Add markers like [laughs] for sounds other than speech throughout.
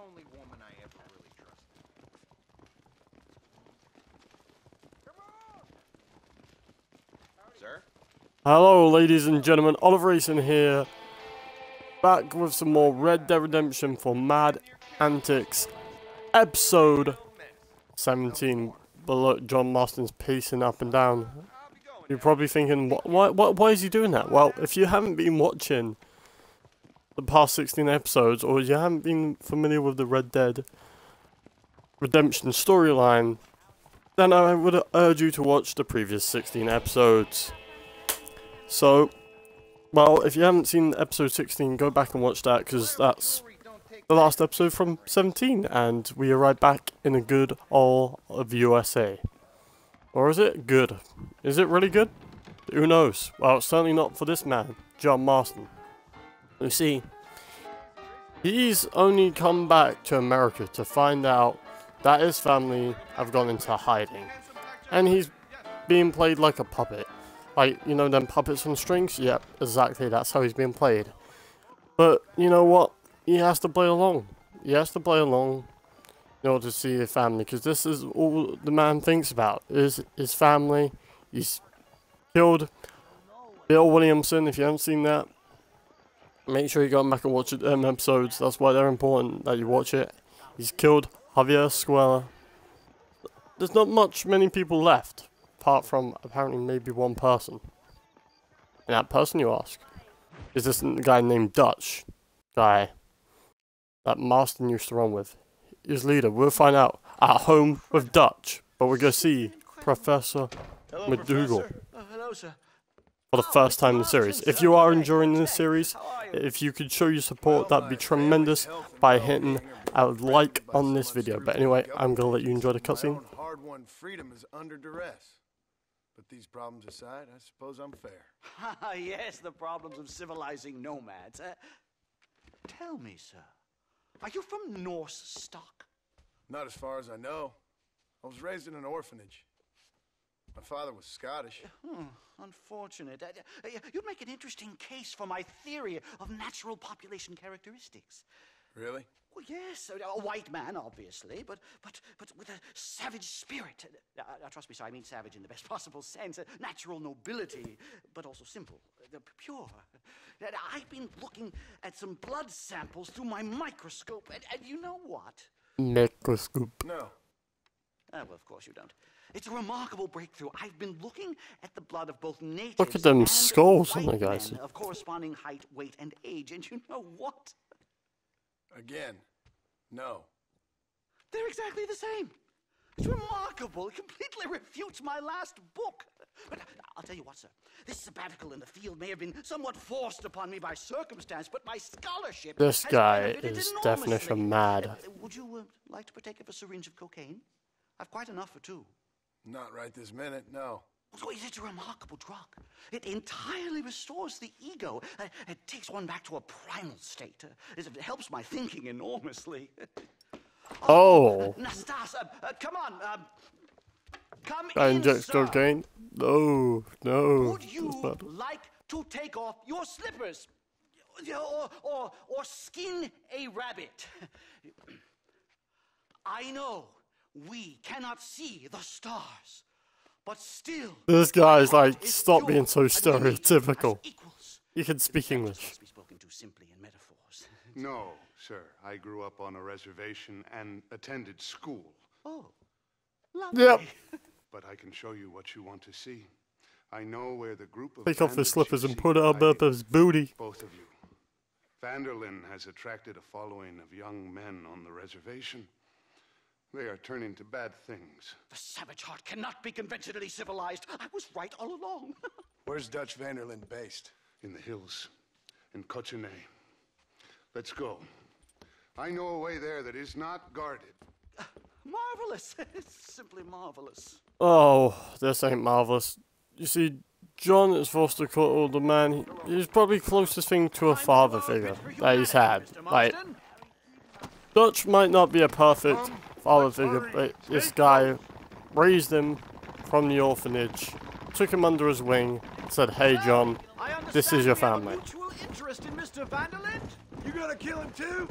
only woman I ever really trusted. Sir? Hello, ladies and gentlemen. Oliver Rayson here. Back with some more Red Dead Redemption for Mad Antics. Episode 17. But look, John Marston's pacing up and down. You're probably thinking, why, why, why is he doing that? Well, if you haven't been watching the past 16 episodes, or you haven't been familiar with the Red Dead Redemption storyline, then I would urge you to watch the previous 16 episodes. So, well, if you haven't seen episode 16, go back and watch that because that's the last episode from 17, and we arrive back in a good all of USA. Or is it good? Is it really good? Who knows? Well, it's certainly not for this man, John Marston. You see, he's only come back to America to find out that his family have gone into hiding. And he's being played like a puppet. Like, you know, them puppets on strings? Yep, exactly, that's how he's being played. But, you know what? He has to play along. He has to play along in order to see his family, because this is all the man thinks about, is his family. He's killed Bill Williamson, if you haven't seen that. Make sure you go back and watch them episodes, that's why they're important, that you watch it. He's killed Javier Escuela. There's not much many people left, apart from apparently maybe one person. And that person you ask, is this guy named Dutch guy that Marston used to run with. His leader, we'll find out at home with Dutch, but we're gonna see Professor MacDougal Oh, uh, hello, sir. For the first time in the series. If you are enjoying this series, if you could show your support, that'd be tremendous by hitting a like on this video. But anyway, I'm gonna let you enjoy the cutscene. hard-won freedom is under duress. But these problems aside, I suppose I'm fair. Ah, [laughs] yes, the problems of civilizing nomads. Uh, tell me, sir, are you from Norse stock? Not as far as I know. I was raised in an orphanage. My father was Scottish. Hmm, unfortunate. Uh, uh, you'd make an interesting case for my theory of natural population characteristics. Really? Well, yes, a, a white man, obviously, but but but with a savage spirit. Uh, uh, trust me, sir, I mean savage in the best [laughs] possible sense. Uh, natural nobility, but also simple, uh, pure. Uh, I've been looking at some blood samples through my microscope, and, and you know what? Microscope. No. Ah, well, of course you don't. It's a remarkable breakthrough. I've been looking at the blood of both natives Look at them and skulls on white the guys. men of corresponding height, weight, and age. And you know what? Again. No. They're exactly the same. It's remarkable. It completely refutes my last book. But I'll tell you what, sir. This sabbatical in the field may have been somewhat forced upon me by circumstance, but my scholarship. This has guy is enormously. definition mad. Uh, would you uh, like to partake of a syringe of cocaine? I've quite enough for two. Not right this minute, no. Oh, It's a remarkable drug. It entirely restores the ego. Uh, It takes one back to a primal state. Uh, It helps my thinking enormously. [laughs] Oh, Nastas, uh, uh, come on. Um, come I in, inject sir. cocaine. No, no. Would you like to take off your slippers? Or, or, or skin a rabbit? [laughs] I know we cannot see the stars, but still. This guy's like, stop being so and unique as stereotypical. You can speak English. Be spoken to simply in metaphors. [laughs] No, sir. I grew up on a reservation and attended school. Oh, lovely. Yep. [laughs] But I can show you what you want to see. I know where the group of Take off his bandits slippers and put it up, hiding. up his booty. Both of you. van der Linde has attracted a following of young men on the reservation. They are turning to bad things. The savage heart cannot be conventionally civilized. I was right all along. [laughs] Where's Dutch van der Linde based? in the hills in Cochinay. Let's go. I know a way there that is not guarded. [sighs] marvelous. [laughs] It's simply marvelous. Oh, this ain't marvelous. You see, John is forced to call the man. He's probably closest thing to a father figure that he's had. Like, Dutch might not be a perfect um, father figure, but this guy raised him from the orphanage, took him under his wing, said, "Hey, John, this is your family." Mutual interest in Mr. van der Linde? You gonna kill him too?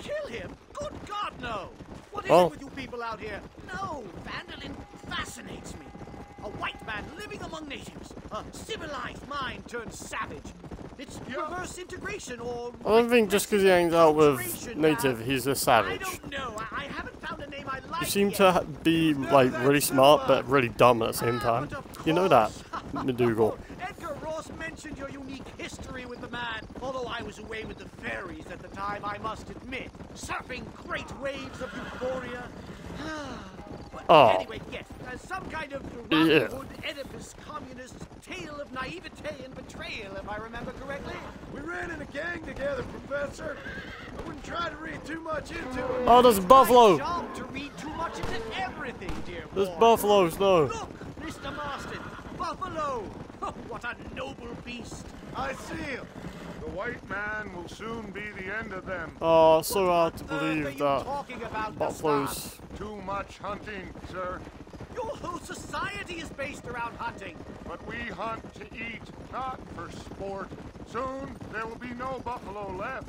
Kill him? Good God, no! What is Oh. it with you people out here? No, van der Linde fascinates me. A white man living among natives. A civilized mind turned savage. It's reverse integration or... I don't think just because he hangs out with native, he's a savage. don't know. I, I haven't found You seem to be like really smart but really dumb at the same time. You know that. MacDougal. Edgar Ross mentioned your unique history with the man. Although I was away with the fairies at the time, I must admit, surfing great waves of euphoria. [sighs] But Oh. Anyway, yes, uh, some kind of Robin Yeah. Hood, Oedipus, communist tale of naivete and betrayal, if I remember correctly. We ran in a gang together, Professor. I wouldn't try to read too much into it. Oh, there's buffalo. job to read too much into everything, dear There's boy. buffaloes, no. Look, Mr. Marston, buffalo. Oh, [laughs] what a noble beast. I see him. The white man will soon be the end of them. Oh, so hard to What are believe you that talking about, buffaloes. Too much hunting, sir. Lestat? Your whole society is based around hunting. But we hunt to eat, not for sport. Soon there will be no buffalo left.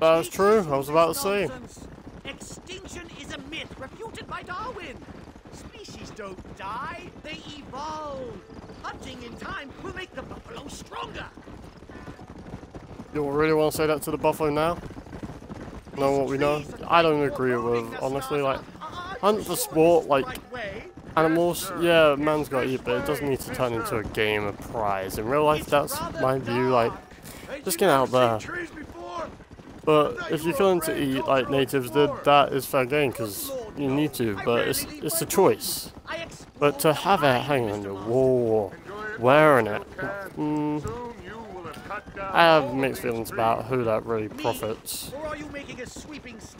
That's true, I was about to say. Extinction is a myth refuted by Darwin. Species don't die, they evolve. Hunting in time will make the buffalo stronger. You really want to say that to the buffalo now? Know what we know? I don't agree with, honestly, like, hunt for sport, like, animals, yeah, man's got to eat, but it doesn't need to turn into a game of prize. In real life, that's my view, like, just get out there. But if you're feeling to eat like natives did, that is fair game, because you need to, but it's, it's a choice. But to have it hanging on your wall, wearing it, mm, Soon you will have cut down I have mixed feelings about who that really profits.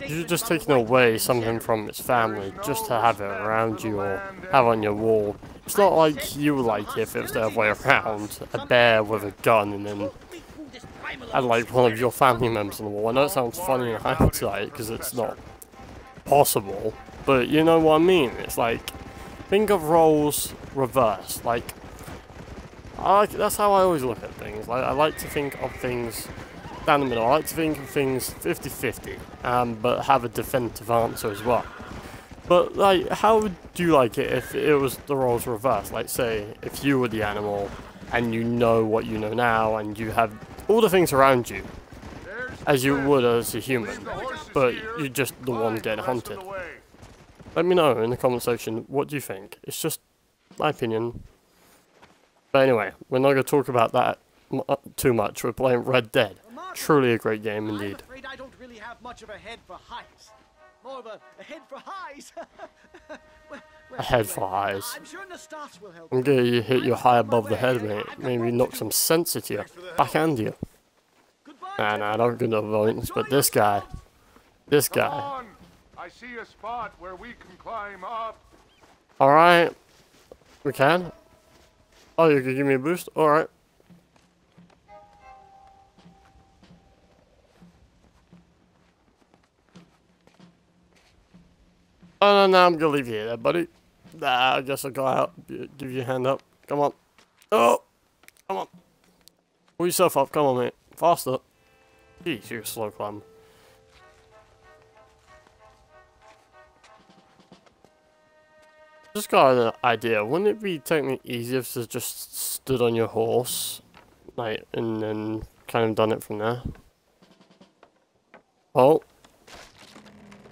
You're just taking away something from its family just to have it around you or have on your wall. It's not like you like if it was the other way around, a bear with a gun and then had like one of your family members on the wall. I know it sounds funny in hindsight because it's not possible, but you know what I mean. It's like think of roles reversed. Like I like that's how I always look at things. Like I like to think of things down the middle. I like to think of things 50-50, um, but have a definitive answer as well. But like, how would you like it if it was the roles reversed? Like, say, if you were the animal and you know what you know now, and you have all the things around you as you would as a human, but you're just the one getting hunted. Let me know in the comment section what do you think. It's just my opinion. But anyway, we're not going to talk about that m- uh, too much. We're playing Red Dead. Truly a great game I'm indeed. afraid I don't really have much of a head for heights. More of a, a head for highs. [laughs] Well, well, A head anyway, for highs. I'm sure Nastas will help. I'm gonna hit you high above the head, mate. Maybe knock some sense into you. Backhand you. Goodbye. Nah, nah, I don't get no points. But this guy, this Come guy. on. I see a spot where we can climb up. Alright. We can? Oh, you can give me a boost? Alright. Oh, no, no, I'm gonna leave you there, buddy. Nah, I guess I'll go out. Give you a hand up. Come on. Oh! Come on. Pull yourself up. Come on, mate. Faster. Jeez, you're a slow climber. Just got an idea. Wouldn't it be technically easier if you just stood on your horse, like, and then kind of done it from there? Oh.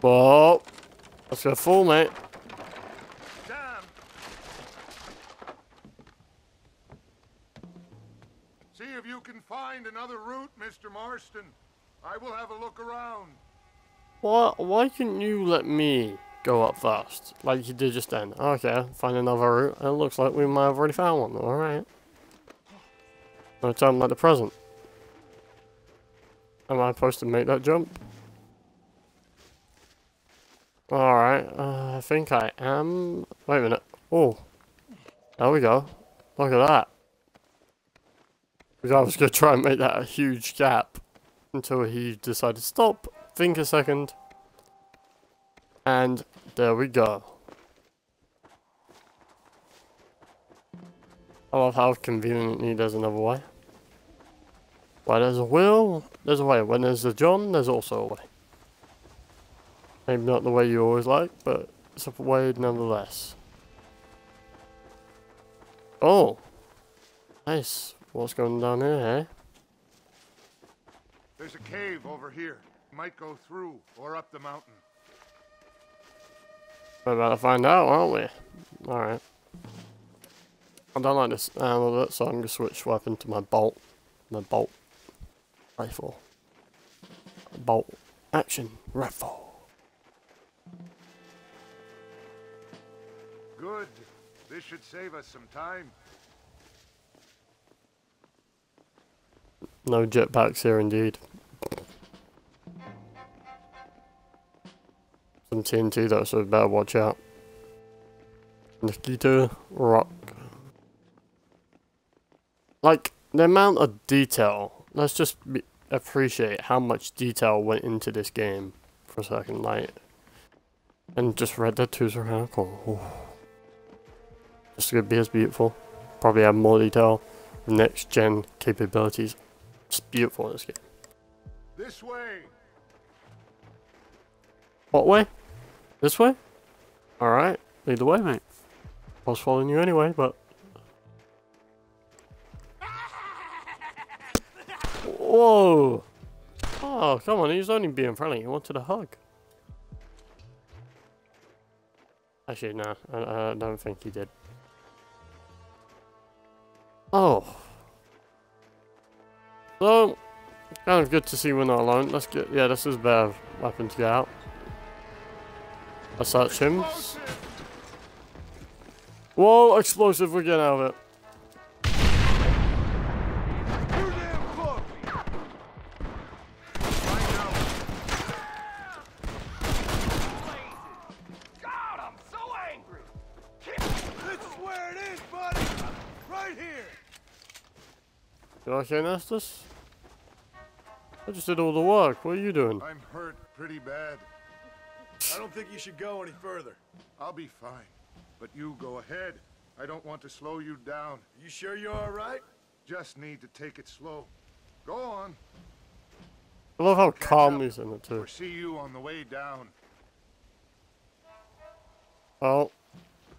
Whoa. Let's go full, mate. Damn. See if you can find another route, Mr. Marston. I will have a look around. Why, why couldn't you let me go up first, like you did just then? Okay, find another route. It looks like we might have already found one. Alright. No time like the present. Am I supposed to make that jump? Alright, uh, I think I am. Wait a minute. Oh. There we go. Look at that. Because I was going to try and make that a huge gap until he decided to stop, think a second, and there we go. I love how conveniently there's another way. Where there's a will, there's a way. When there's a John, there's also a way. Maybe not the way you always like, but it's a way nonetheless. Oh! Nice. What's going down here, eh? There's a cave over here. Might go through or up the mountain. We're about to find out, aren't we? Alright. I don't like this ammo bit, so I'm going to switch weapon to my bolt. My bolt rifle. Bolt action rifle. Good. This should save us some time. No jetpacks here indeed. Some TNT though, so we better watch out. Nikita Rock. Like, the amount of detail, let's just be, appreciate how much detail went into this game for a second, like, and just Red Dead 2's are cool. Ooh. Just gonna be as beautiful. Probably have more detail, next gen capabilities. It's beautiful in this game. This way. What way? This way? Alright, lead the way, mate. I was following you anyway, but... Whoa! Oh, come on, he's only being friendly. He wanted a hug. Actually, no, I, I don't think he did. Oh. So, kind of good to see we're not alone. Let's get, yeah, this is better weapon to get out. Let's search him. Whoa, explosive, we're getting out of it. You okay, Nastas? I just did all the work. What are you doing? I'm hurt pretty bad. I don't think you should go any further. I'll be fine. But you go ahead. I don't want to slow you down. You sure you're all right? Just need to take it slow. Go on. I love how Catch calm he's in it too. Or see you on the way down. Oh.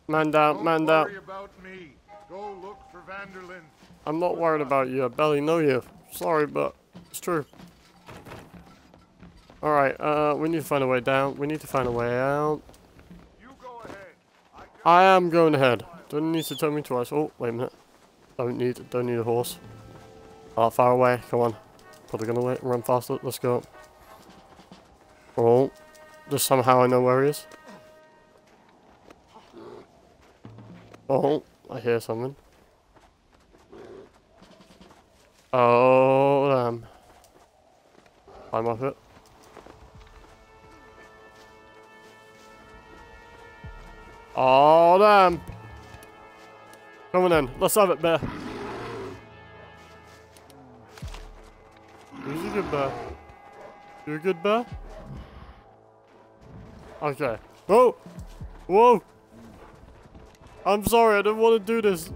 Man down, Don't man down. worry about me. Go look for van der Linde. I'm not worried about you. I barely know you. Sorry, but it's true. Alright, uh, we need to find a way down. We need to find a way out. I am going ahead. Don't need to tell me twice. Oh, wait a minute. Don't need, don't need a horse. Oh, far away. Come on. Probably gonna wait. Run faster. Let's go. Oh, just somehow I know where he is. Oh, I hear something. Oh, damn. Climb up it. Oh, damn. Come on in. Let's have it, bear. Who's a good bear? You a good bear? Okay. Whoa! Whoa! I'm sorry, I didn't want to do this.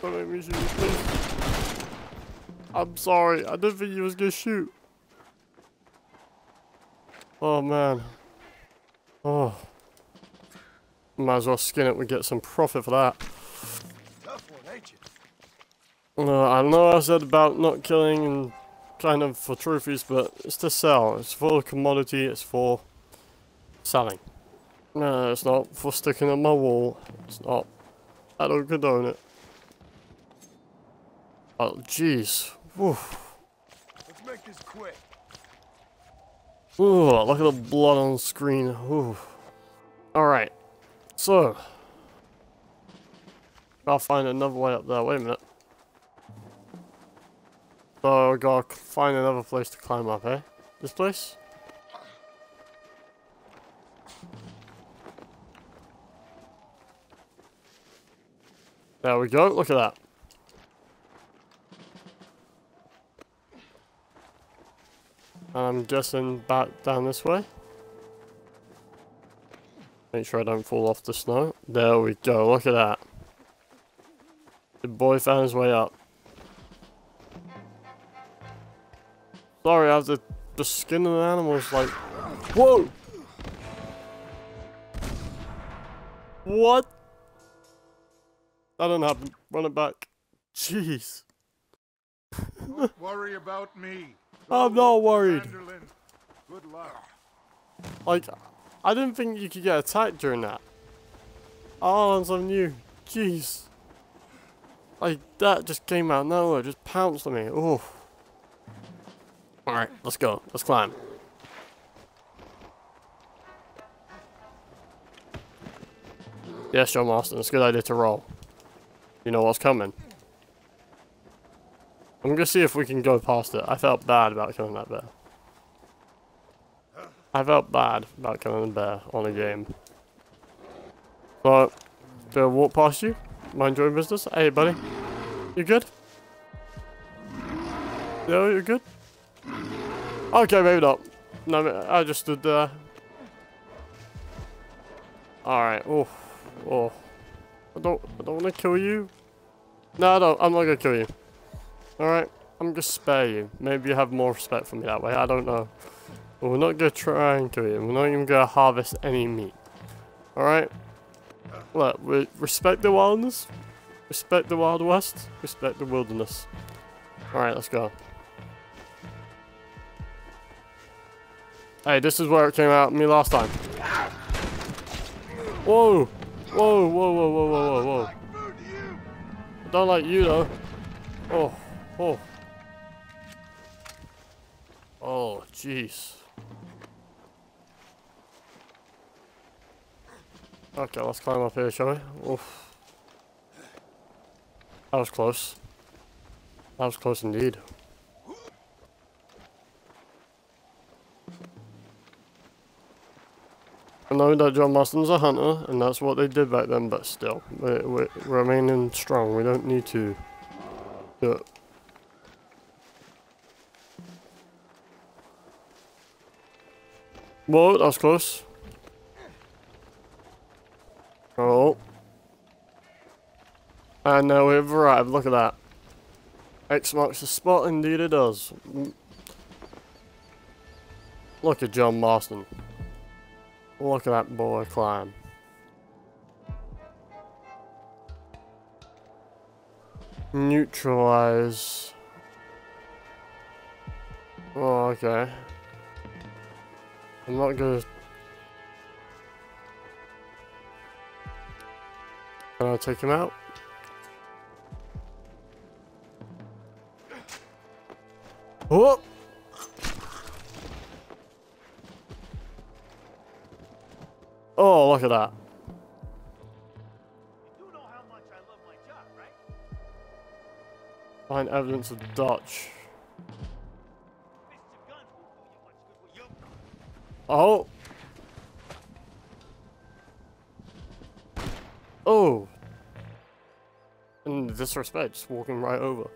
Don't make me shoot please. I'm sorry, I didn't think you was gonna shoot. Oh man. Oh. Might as well skin it and get some profit for that. One. Uh, I know I said about not killing and kind of for trophies, but it's to sell. It's for a commodity, it's for selling. No, it's not for sticking on my wall. It's not. I don't condone it. Oh, jeez. Let's make this quick. Ooh, look at the blood on the screen. Ooh. Alright. So. I'll find another way up there. Wait a minute. So, I gotta find another place to climb up, eh? This place? There we go. Look at that. I'm guessing back down this way. Make sure I don't fall off the snow. There we go, look at that. The boy found his way up. Sorry, I have to the skin of the animals like Whoa! What? That didn't happen. Run it back. Jeez. Don't worry about me. [laughs] I'm not worried. Good luck. Like, I didn't think you could get attacked during that. Oh, that's something new. Jeez. Like, that just came out of nowhere, just pounced on me. Oh. Alright, let's go. Let's climb. Yes, John Marston, it's a good idea to roll. You know what's coming. I'm gonna see if we can go past it. I felt bad about killing that bear. I felt bad about killing a bear on a game. But, I walk past you? Mind your own business? Hey, buddy. You good? Yeah, you good? Okay, maybe not. No, I just stood there. Alright, oh. Oh. I don't, I don't want to kill you. No, I don't. I'm not going to kill you. Alright, I'm going to spare you. Maybe you have more respect for me that way. I don't know. But we're not going to try and kill you. We're not even going to harvest any meat. Alright? Look, we respect the wildness. Respect the Wild West. Respect the wilderness. Alright, let's go. Hey, this is where it came out me last time. Whoa! Whoa, whoa, whoa, whoa, whoa, whoa, whoa. I don't like you though. Oh, oh. Oh, jeez. Okay, let's climb up here, shall we? Oof. That was close. That was close indeed. I know that John Marston's a hunter, and that's what they did back then, but still, we, we, remaining strong, we don't need to do it. Whoa, that was close. Oh. And now we've arrived, look at that. X marks the spot, indeed it does. Look at John Marston. Look at that boy climb. Neutralize. Oh, okay. I'm not gonna... Can I take him out? Oh! Oh, look at that. Find evidence of Dutch. Oh! Oh! In disrespect, just walking right over.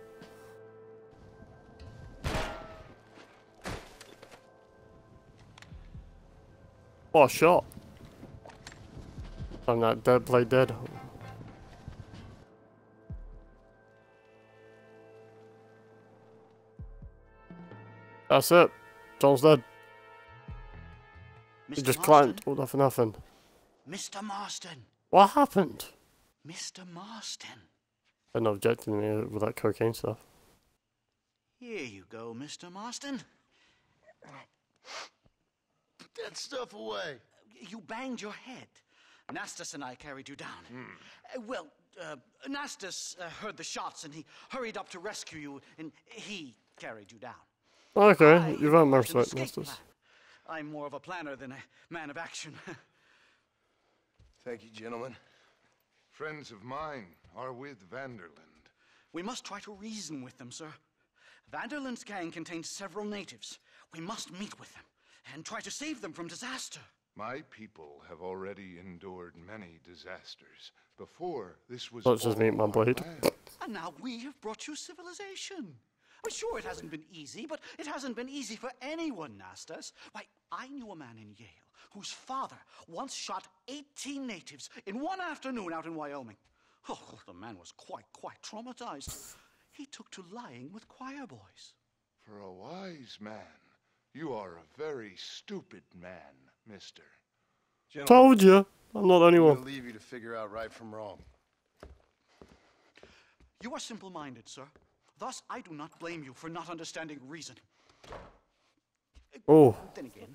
Oh, shot. I'm not dead, play dead. That's it. John's dead. He just Marston? climbed all that for nothing. Mr. Marston. What happened? Mr. Marston. Didn't object to me with that cocaine stuff. Here you go, Mr. Marston. Put that stuff away. You banged your head. Nastas and I carried you down. Uh, well, uh, Nastas uh, heard the shots and he hurried up to rescue you, and he carried you down. Okay, I you've earned my was an respect, escape Masters. plan. I'm more of a planner than a man of action. [laughs] Thank you, gentlemen. Friends of mine are with van der Linde. we must try to reason with them, sir. van der Linde's gang contains several natives. We must meet with them and try to save them from disaster. My people have already endured many disasters. Before, this was Let's just all meet my our blade. And now we have brought you civilization. I'm sure it hasn't been easy, but it hasn't been easy for anyone, Nastas. Why, I knew a man in Yale whose father once shot 18 natives in one afternoon out in Wyoming. Oh, the man was quite, quite traumatized. He took to lying with choir boys. For a wise man, you are a very stupid man, mister. Gentlemen, Told you. I'm not anyone. I'm leave you to figure out right from wrong. You are simple minded, sir. Thus, I do not blame you for not understanding reason. Oh. Then again,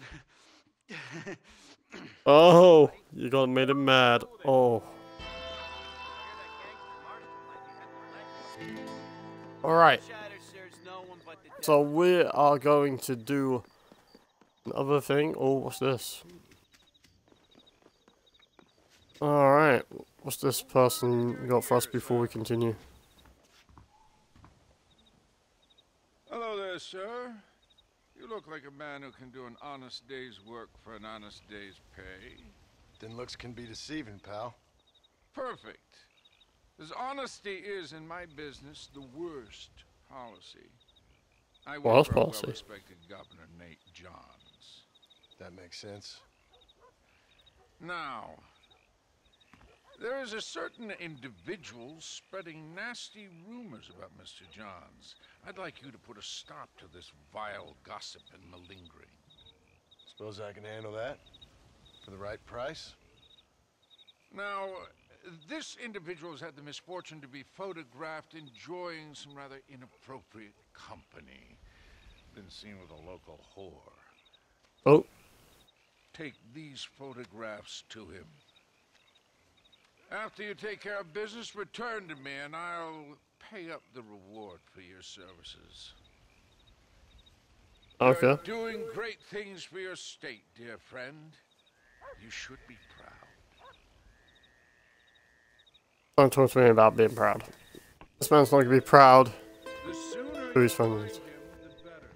[laughs] Oh. You got made him mad. Oh. Alright. So we are going to do another thing. Oh, what's this? Alright. What's this person got for us before we continue? Hello there, sir. You look like a man who can do an honest day's work for an honest day's pay. Then looks can be deceiving, pal. Perfect. As honesty is in my business the worst policy. I work Worst for policy? well-respected Governor Nate Johns. That makes sense. Now, there is a certain individual spreading nasty rumors about Mr. Johns. I'd like you to put a stop to this vile gossip and malingering. Suppose I can handle that? For the right price? Now, this individual has had the misfortune to be photographed enjoying some rather inappropriate company. Been seen with a local whore. Oh. Take these photographs to him. After you take care of business, return to me and I'll pay up the reward for your services. Okay. You're doing great things for your state, dear friend. You should be proud. Don't talk to me about being proud. This man's not gonna be proud. The sooner Who you is funding find him, the better.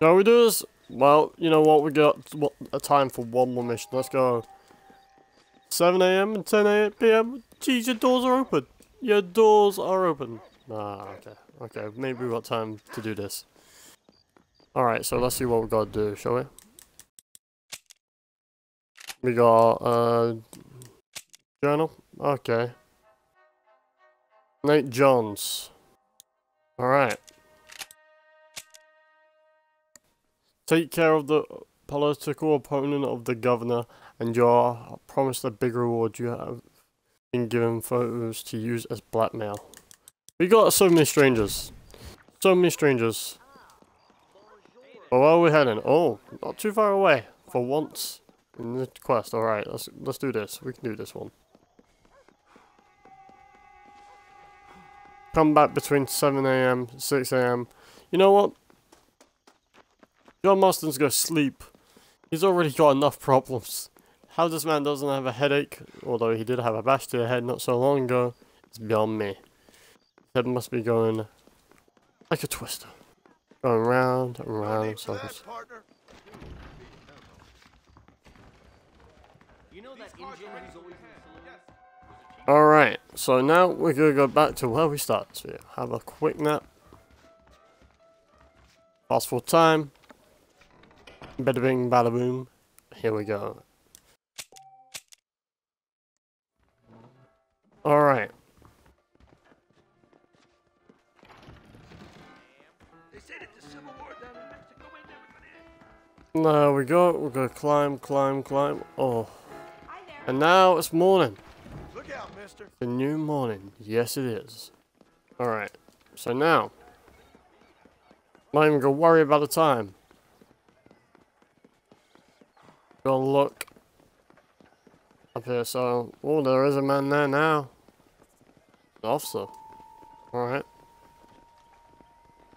Shall we do this? Well, you know what? We got a time for one more mission. Let's go. 7 a.m. and 10 a.m. p.m. Jeez, your doors are open. Your doors are open. Ah, okay. Okay, maybe we've got time to do this. Alright, so let's see what we gotta do, shall we? We got, uh... Journal? Okay. Nate Johns. Alright. Take care of the political opponent of the governor, and you're promised a big reward. You have been given photos to use as blackmail. We got so many strangers. So many strangers. But where are we heading? Oh, not too far away. For once in the quest. Alright, let's let's do this. We can do this one. Come back between 7am 6am. You know what? John Marston's go sleep. He's already got enough problems. How this man doesn't have a headache, although he did have a bash to the head not so long ago, is beyond me. His head must be going like a twister. Going round and round in circles. You know that Indian who's always in the saloon? Alright, so now we're gonna go back to where we started. So yeah, have a quick nap. Fast forward time. Bada bing, bada boom. Here we go. Alright. There we go. We're gonna climb, climb, climb. Oh. And now it's morning. Look out, mister. The new morning. Yes, it is. Alright. So now. Not even gonna worry about the time. Gonna look up here. So, oh, there is a man there now. An officer. Alright.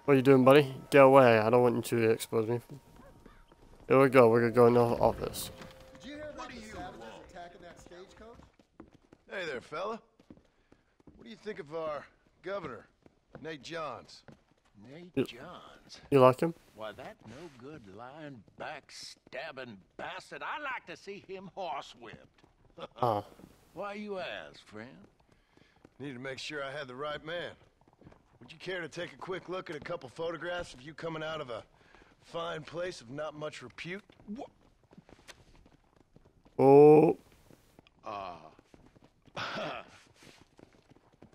What are you doing, buddy? Get away. I don't want you to expose me. Here we go. We're gonna go in the office. Did you hear about the savages attacking that stagecoach? Hey there, fella. What do you think of our governor, Nate Johns? Nate Yep. Johns. You like him? Why, that no good lying, backstabbing bastard. I like to see him horsewhipped. Ah. [laughs] Why you ask, friend? Need to make sure I had the right man. Would you care to take a quick look at a couple photographs of you coming out of a fine place of not much repute? Oh. Uh, [laughs]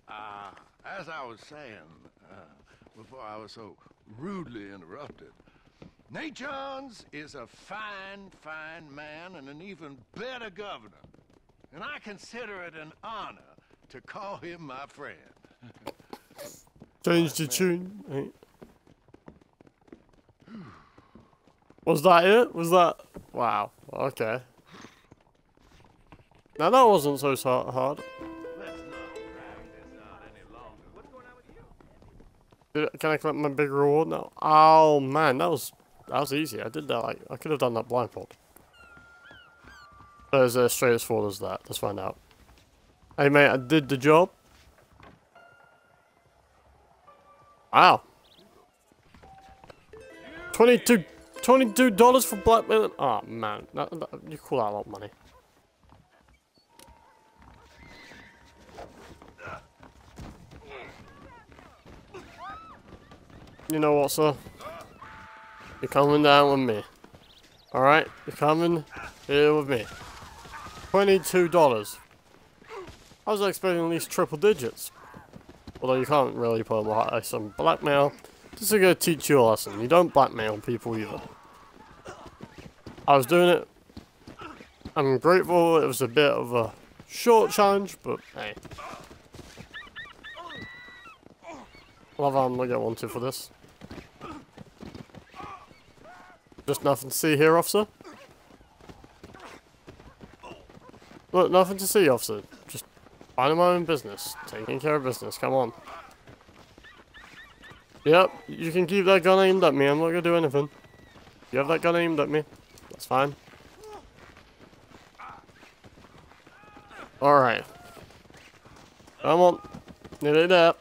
uh, as I was saying, uh, before I was so rudely interrupted, Nate Johns is a fine, fine man and an even better governor. And I consider it an honor to call him my friend. Change the tune. Hey. Was that it? Was that? Wow. Okay. Now that wasn't so hard. Can I collect my big reward now? Oh man, that was that was easy. I did that like I could have done that blindfold. So as straight as forward as that? Let's find out. Hey mate, I did the job. Wow. 22 $22 for blackmail? Oh man, that, that, you call that a lot of money. You know what, sir? You're coming down with me. Alright? You're coming here with me. $22. I was expecting at least triple digits. Although you can't really put lot of some blackmail. This is going to teach you a lesson. You don't blackmail people either. I was doing it. I'm grateful it was a bit of a short challenge, but hey. Love I'm gonna get one two for this. Just nothing to see here, officer. Look, nothing to see, officer. Just minding my own business. Taking care of business. Come on. Yep, you can keep that gun aimed at me. I'm not gonna do anything. You have that gun aimed at me. That's fine. Alright. Come on. Nearly there.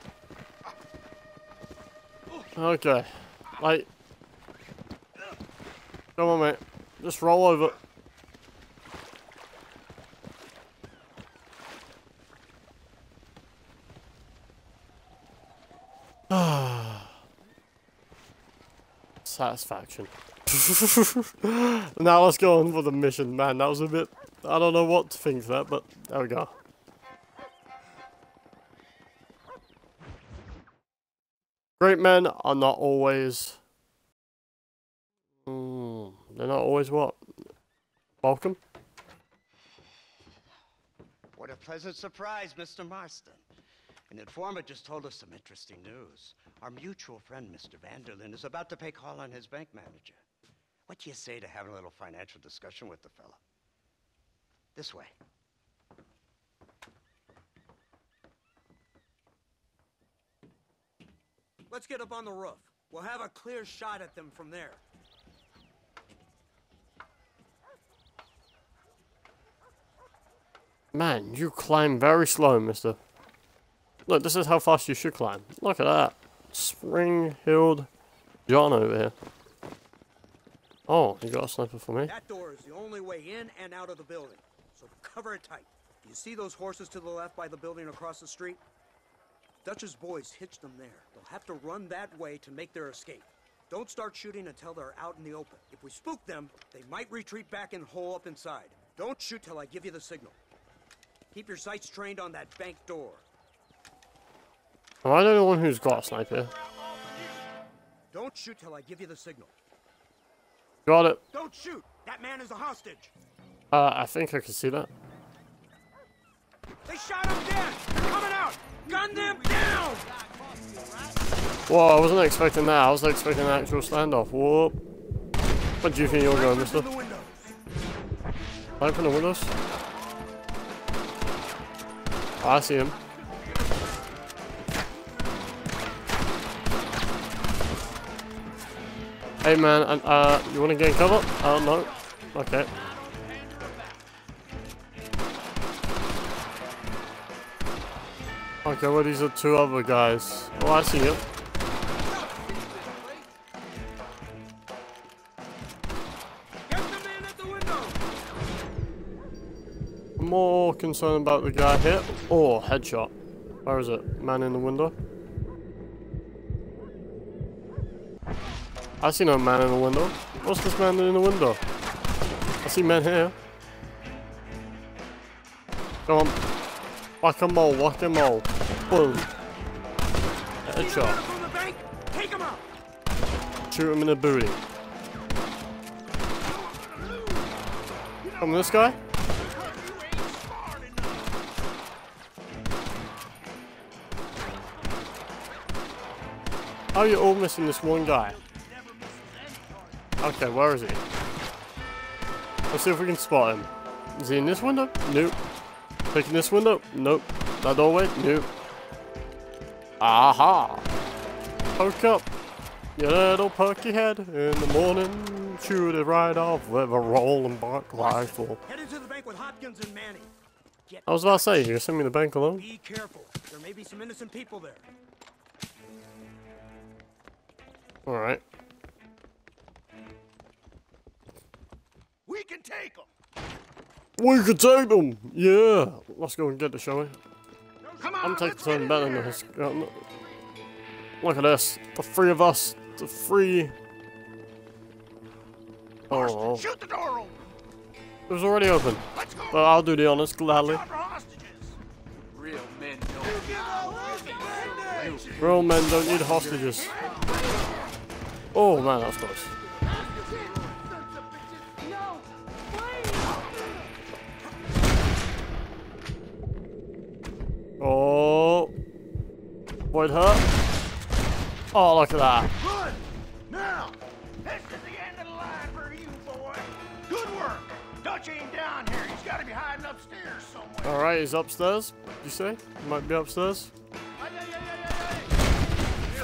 Okay. Like. Come on, mate. Just roll over. [sighs] Satisfaction. [laughs] now let's go on for the mission. Man, that was a bit... I don't know what to think of that, but there we go. Great men are not always... Mm, they're not always what? Welcome? What a pleasant surprise, Mr. Marston. An informant just told us some interesting news. Our mutual friend, Mr. van der Linde, is about to pay call on his bank manager. What do you say to having a little financial discussion with the fella? This way. Let's get up on the roof. We'll have a clear shot at them from there. Man, you climb very slow, mister. Look, this is how fast you should climb. Look at that. Spring-heeled John over here. Oh, you got a sniper for me? That door is the only way in and out of the building, so cover it tight. You see those horses to the left by the building across the street? Dutch's boys hitched them there. They'll have to run that way to make their escape. Don't start shooting until they're out in the open. If we spook them, they might retreat back and hole up inside. Don't shoot till I give you the signal. Keep your sights trained on that bank door. Am I the only one who's got a sniper? Don't shoot till I give you the signal. Got it. Don't shoot! That man is a hostage! Uh, I think I can see that. They shot him dead! They're coming out! Gun them down! Whoa, I wasn't expecting that. I was expecting an actual standoff. Whoop. What do you think you're going, mister? From the windows? I see him. Hey man, uh, you wanna get in cover? Oh, no. Okay. Okay, well these are two other guys. Oh, I see him. more concerned about the guy here. Oh, headshot. Where is it? Man in the window? I see no man in the window. What's this man in the window? I see men here. Come on. Whack a mole, whack a mole. Boom. Headshot. Shoot him in the booty. Come this guy. How are you all missing this one guy? Okay, where is he? Let's see if we can spot him. Is he in this window? Nope. Taking this window? Nope. That doorway? Nope. Aha! Poke up. Your little pokey head in the morning. Shoot it right off with a Rolling Block rifle. Headed to the bank with Hopkins and Manny. Get I was about to say, you're sending me the bank alone? Be careful. There may be some innocent people there. Alright. We can take them. We can take them! Yeah! Let's go and get the show. Come on, I'm taking let's something better than this. Look at this. The three of us. The three. Oh. Shoot the door open. It was already open. Let's go. But I'll do the honors gladly. Job for hostages. Real men Real men don't need hostages. Oh man, that was close. Oh. Void hurt. Oh, look at that. Good. Now, this is the end of the line for you, boy. Good work. Dutch ain't down here. He's got to be hiding upstairs somewhere. Alright, he's upstairs. You say? He might be upstairs.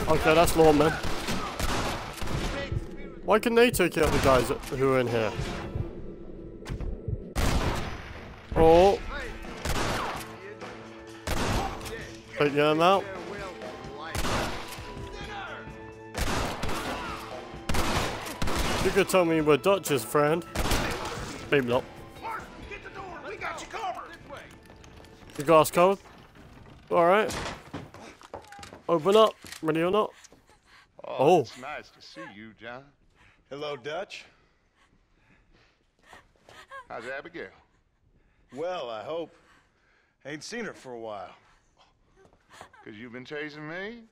Okay, that's lawman. Why can they take out the guys who are in here? Oh. Take them out. You could tell me where Dutch is, friend. Maybe not. The. We got you covered. The glass covered. Alright. Open up. Ready or not? Oh, oh. It's nice to see you, John. Hello, Dutch. How's Abigail? Well, I hope. Ain't seen her for a while. Because you've been chasing me?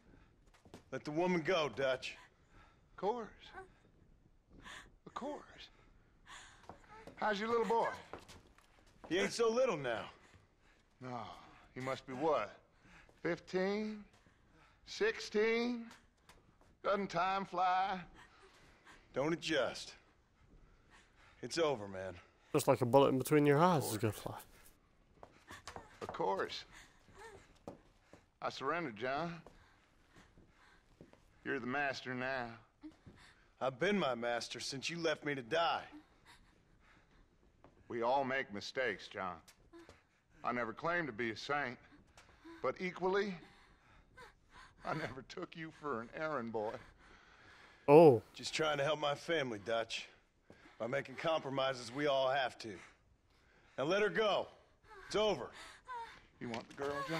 Let the woman go, Dutch. Of course. Of course. How's your little boy? He ain't so little now. No, he must be what? 15? 16? Doesn't time fly? Don't adjust. It's over, man. Just like a bullet in between your eyes is gonna fly. Of course. I surrendered, John. You're the master now. I've been my master since you left me to die. We all make mistakes, John. I never claimed to be a saint, but equally, I never took you for an errand boy. Oh. Just trying to help my family, Dutch. By making compromises we all have to. Now let her go. It's over. You want the girl, John?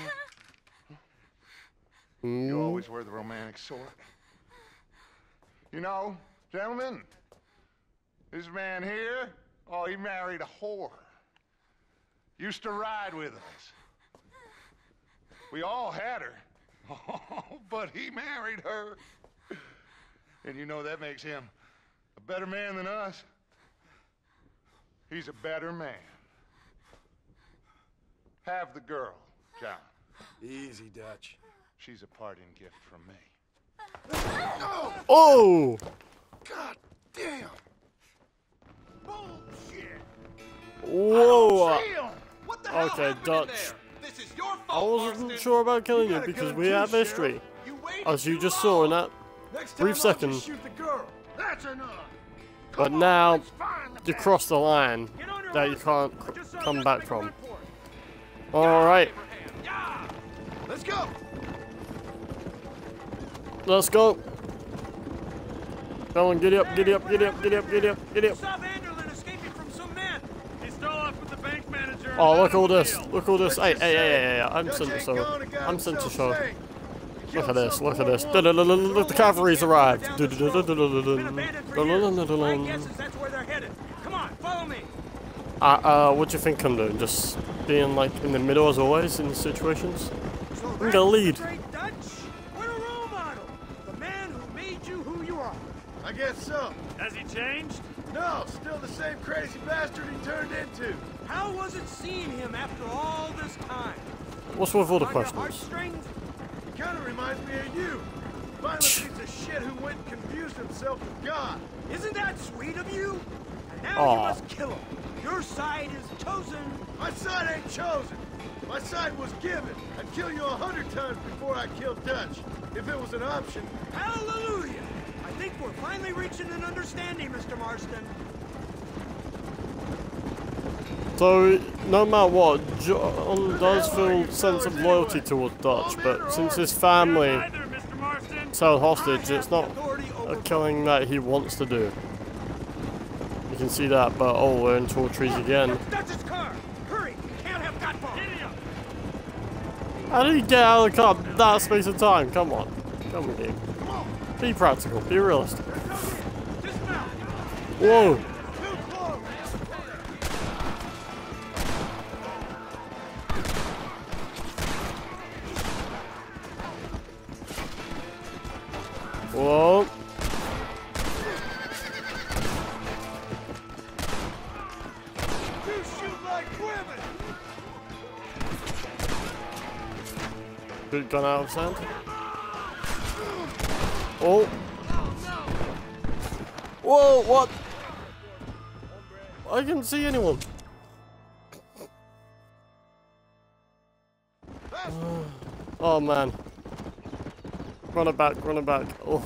You hmm? always were the romantic sort. You know, gentlemen, this man here, oh, he married a whore. Used to ride with us. We all had her. [laughs] Oh, but he married her. And you know that makes him a better man than us. He's a better man. Have the girl, John. Easy, Dutch. She's a parting gift from me. Oh! God damn. Bullshit. Whoa! See 'em. What the hell Okay, Dutch. This is your I wasn't Marston. sure about killing you gotta because we have history. You As oh, you just saw in that Next Brief time I'll second. just shoot the girl. That's enough. But on, now, let's find the you cross the line Get on your that you can't come back from. run for it. Alright. Let's go. let's go. Go on, giddy up, giddy up, giddy up, giddy up, giddy up, giddy up. Saw van der Linde escaping from some men. He stole off with the bank manager. and Oh, look all this. Look all this. Hey, hey, hey, hey, hey. I'm Dutch sent to show. gone and got I'm sent Look at this, look at this. The cavalry's arrived. Down this road. Been abandoned for years. My guess is that's where they're headed. Come on, follow me. Uh, uh, what do you think I'm doing? Just being like in the middle as always in these situations? So I'm gonna lead. Straight Dutch. What a role model. The man who made you who you are. I guess so. Has he changed? No, still the same crazy bastard he turned into. How was it seeing him after all this time? What's with all the On questions? Heartstrings? He kind of reminds me of you. Violent piece of shit who went and confused himself with God. Isn't that sweet of you? And now Aw. you must kill him. Your side is chosen. My side ain't chosen. My side was given. I'd kill you a hundred times before I killed Dutch. If it was an option. Hallelujah! I think we're finally reaching an understanding, Mr. Marston. So, no matter what, John does feel a sense of loyalty towards Dutch, but since his family is held hostage, it's not a killing that he wants to do. You can see that, but oh, we're in tall trees again. How did he get out of the car that space of time? Come on. Come on, game. Be practical, be realistic. Whoa! Gun out of sand. Oh! Whoa, what? I didn't see anyone. [sighs] Oh man. Run it back, run it back. Oh,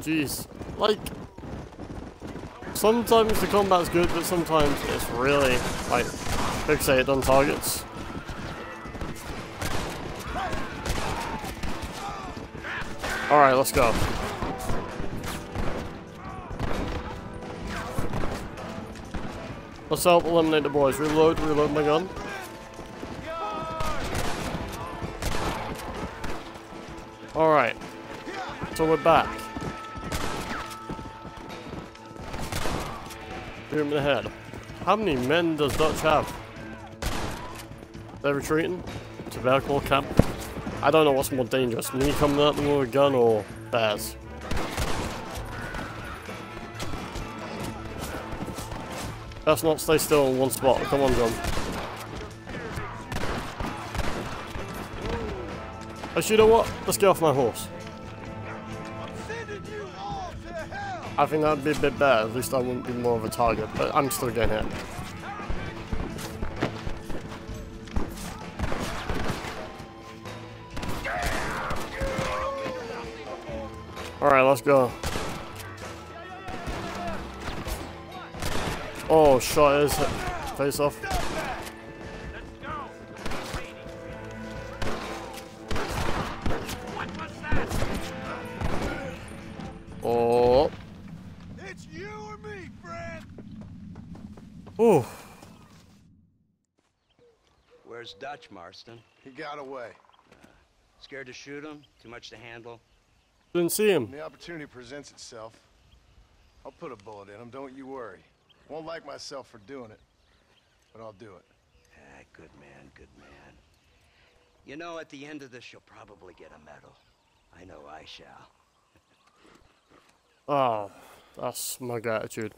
jeez. Like, sometimes the combat's good, but sometimes it's really, like, fixated on targets. Alright, let's go. Let's help eliminate the boys. Reload, reload my gun. Alright. So we're back. Shoot him in the head. How many men does Dutch have? They're retreating? To Valcor camp? I don't know what's more dangerous, me coming at them with a gun or bears. Let's not stay still in one spot. Come on, John. Actually, you know what? Let's get off my horse. I think that'd be a bit better. At least I wouldn't be more of a target, but I'm still getting hit. Alright, let's go. Oh, shot his face off. Oh. It's you or me, friend. Oh. Where's Dutch, Marston? He got away. Uh, scared to shoot him? Too much to handle? Didn't see him. When the opportunity presents itself, I'll put a bullet in him, don't you worry. Won't like myself for doing it, but I'll do it. Ah, good man, good man. You know, at the end of this, you'll probably get a medal. I know I shall. Oh, that's my gratitude.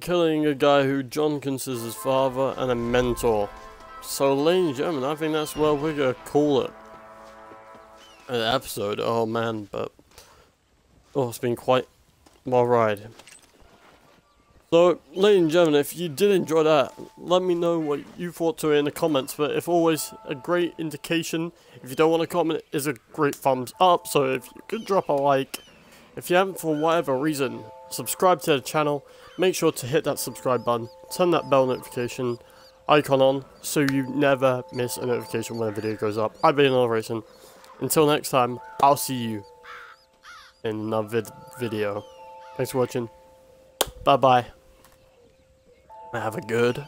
Killing a guy who John considers his father and a mentor. So, ladies and gentlemen, I think that's where we're gonna call it. An episode, oh man, but. Oh, it's been quite my ride. So, ladies and gentlemen, if you did enjoy that, let me know what you thought to it in the comments. But if always, a great indication. If you don't want to comment, is a great thumbs up. So if you could drop a like. If you haven't for whatever reason, subscribe to the channel. Make sure to hit that subscribe button. Turn that bell notification icon on so you never miss a notification when a video goes up. I've been Rayson. Until next time, I'll see you in another vid video. Thanks for watching. Bye bye. Have a good